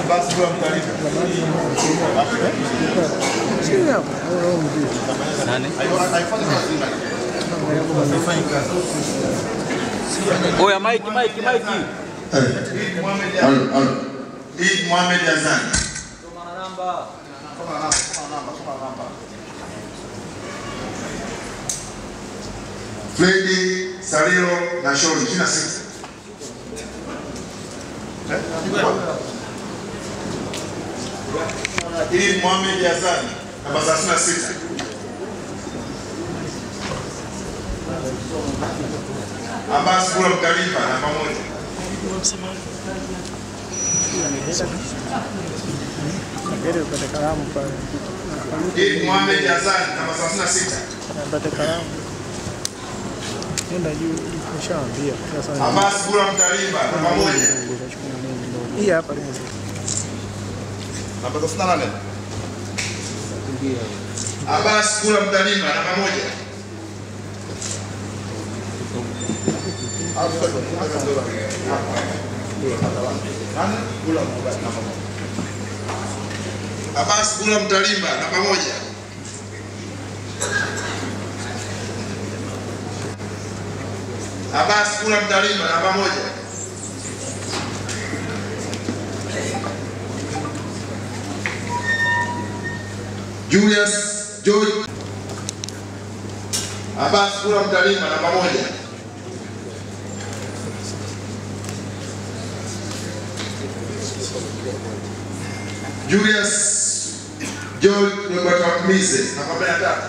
Abbas Kula Mtaliba. Mtaliba. Oya, Mike, Mike, Mike. Eid Mohamed Hassan. Alo, alo. namba, Mohamed Hassan. Fredi Salilo na Shori 26. Eid Mohamed Hassan namba 36. Abbas Kula Mkalifa namba moja. Mohamed Hassan namba 36. Upate kalamu. Abbas Kula Mkalifa namba moja. Utachukua nini ndogo. Hii hapa ni Namba 38. Abbas Kula Mkalifa namba moja. Abbas Kula Mtalimba namba moja. Abbas Kula Mtalimba namba moja. Julius George Abbas Kura Mtalima namba moja. Julius George Mbatamize namba arobaini na tatu.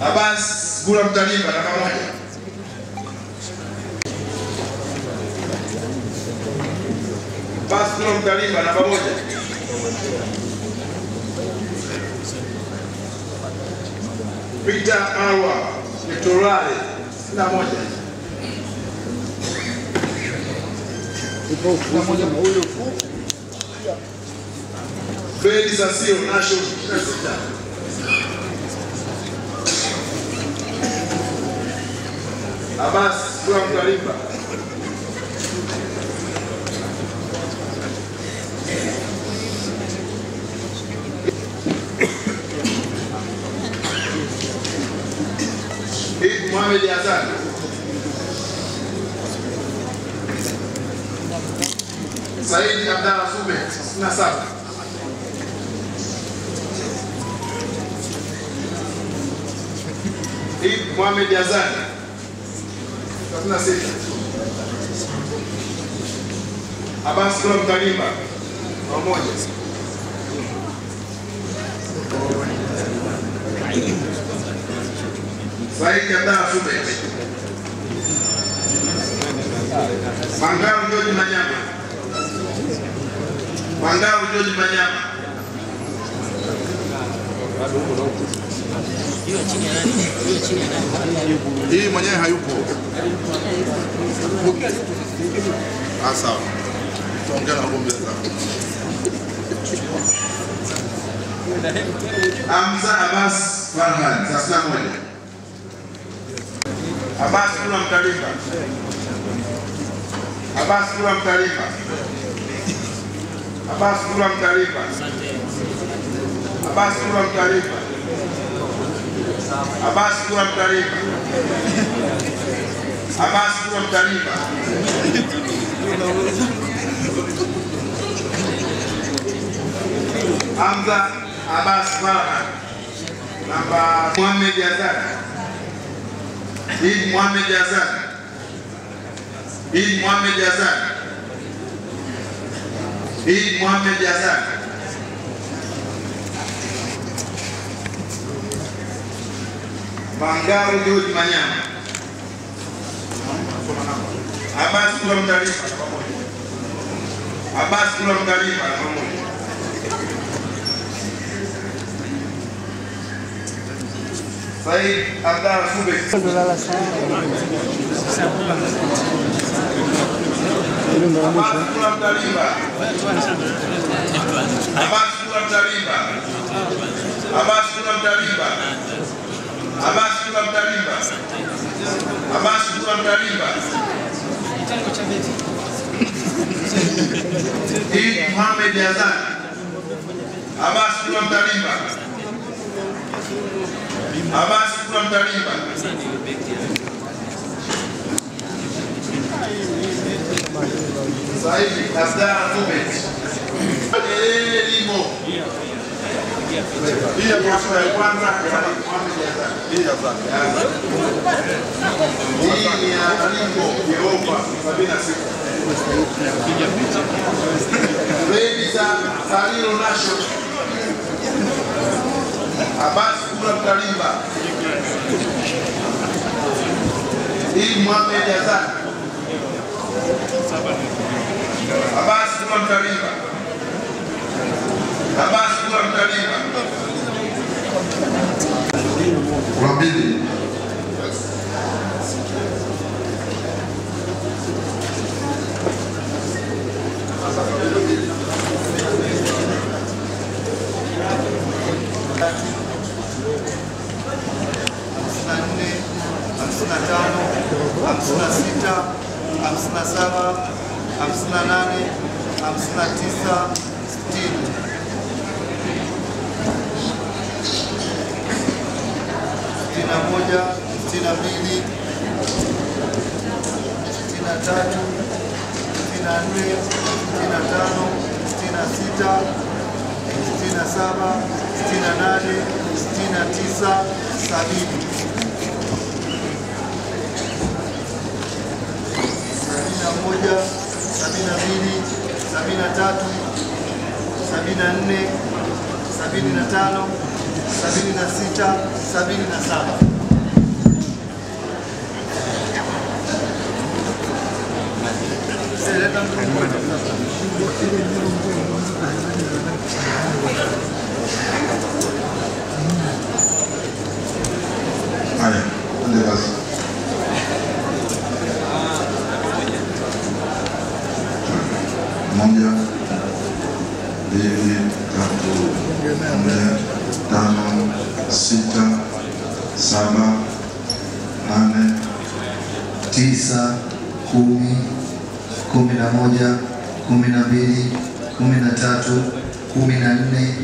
Abbas Kura Mtalima namba moja. Abbas Kula Mtalimba namba moja. Peter Marwa na moja. Sasio Nasho ishirini Eid Mohamed Hassan. Saidi Abdalla Sume, 67. Ibn Mohamed Hassan, 36. Abbas Kula Mtalimba, pamoja. Saidi kadhaa Sume. Mangao George Manyama. Mangao George Manyama. Hii mwenyewe hayupo. Ah, sawa. Tuongea na ngombe zako. Hamza Abbas Farhan, moja. Abbas Kula Mtalimba. Abbas Kula Mtalimba. Abbas Kula Mtalimba. Abbas Kula Mtalimba. Abbas Kula Mtalimba. Abbas Kula Mtalimba. Hamza Abbas Farhan. Namba Mohamed Hassan. Eid Mohamed Hassan. Eid Mohamed Hassan. Eid Mohamed Hassan. Mangaro George Manyama. Abbas Kula moja. Abbas Kula namba Said Abdalla Sube. Mohamed Yazan. Abbas Kula Mtalimba. Abbas kuna Mtalimba. Saidi asdara Tubet. Elimu. Hii ya ya kwanza Hii ya ni ya sabini na sita. Bebi za Salilo Nasho. Abbas Kula Mtalimba. Hii Mohamed Yazan. Abbas Kula Mtalimba. Abbas Kula Mtalimba. Kula mbili. hamsini na nne, hamsini na tano, hamsini na sita, hamsini na saba, hamsini na nane, hamsini na tisa, sitini. Sitini na moja, sitini na mbili, sitini na tatu, sitini na nne, sitini na tano, sitini na sita, sitini na saba, sitini na nane, sitini na tisa, sabini. Sabini na moja, sabini na mbili, sabini na tatu, sabini na nne, sabini na tano, sabini na sita, sabini na saba. Seleta mtu Tano, sita, saba, nane, tisa, kumi, kumi na moja, kumi na mbili, kumi na tatu, kumi na nne,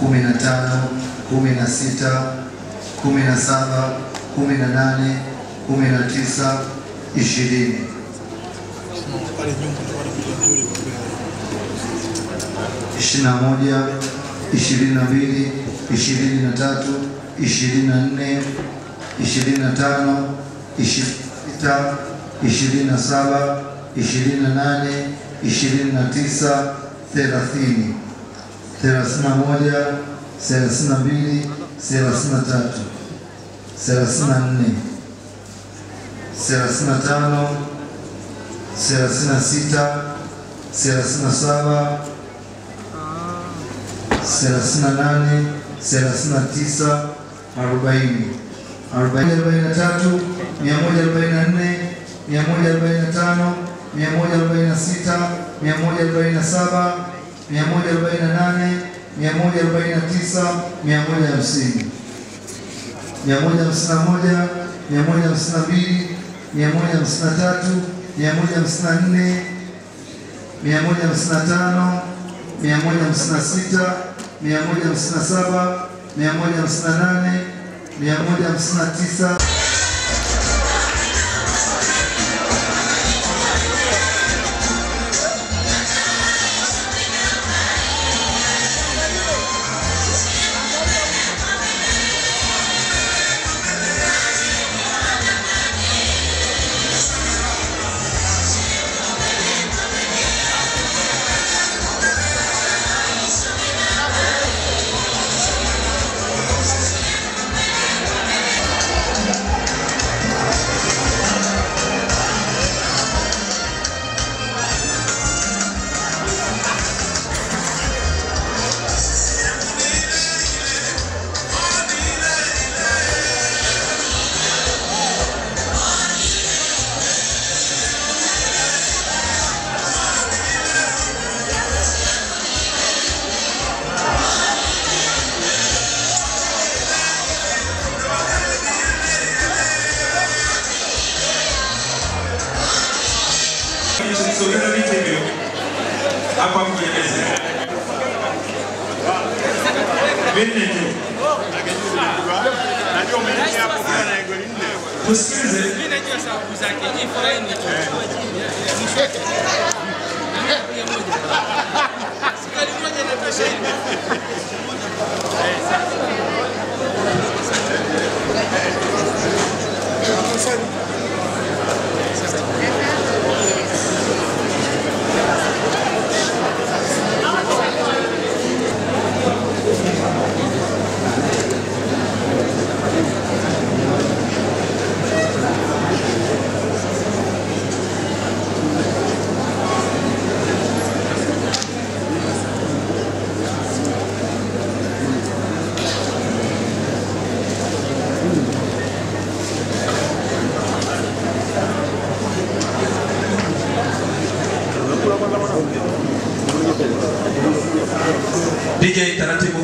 kumi na tano, kumi na sita, kumi na saba, kumi na nane, kumi na tisa, ishirini. ishirini na moja, ishirini na mbili, ishirini na tatu, ishirini na nne, ishirini na tano, ishirini na sita, ishirini na saba, ishirini na nane, ishirini na tisa, thelathini, thelathini na moja, thelathini na mbili, thelathini na tatu, thelathini mia moja hamsini na saba mia moja hamsini na nane mia moja hamsini na tisa. Vinne tu. Tusikilize. DJ taratibu.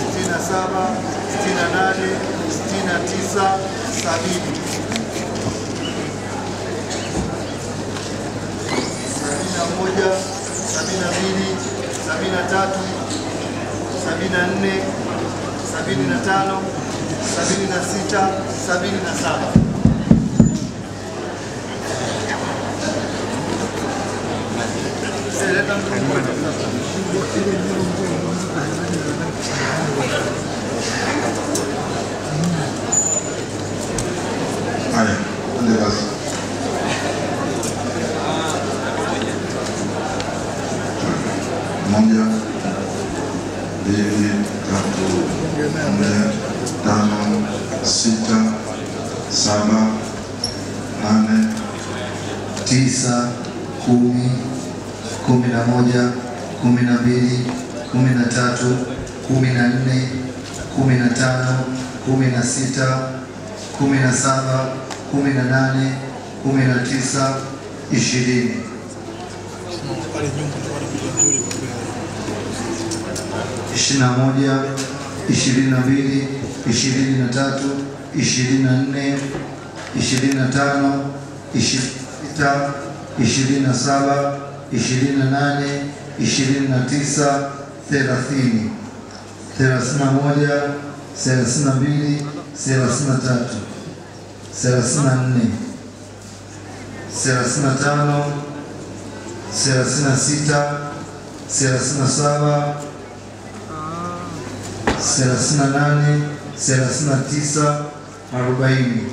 sitini na saba, sitini na nane, sitini na tisa, sabini. Sabini na moja, sabini na tano, sabini na sita, sabini na saba. Seleta mkono. Haya, ende basi. Moja, mbili, tatu, nne, tano, sita, saba, nane, tisa, kumi, kumi na moja, kumi na mbili, kumi na tatu, kumi na nne, kumi na tano, kumi na sita, kumi na saba, kumi na nane, kumi na tisa, ishirini. ishirini na moja, ishirini na mbili, ishirini na tatu, ishirini na nne, ishirini na tano, ishirini na sita, ishirini na saba, 28, 29, 30, 31, 32, 33, 34, 35, 36, 37, 38, 39, 40.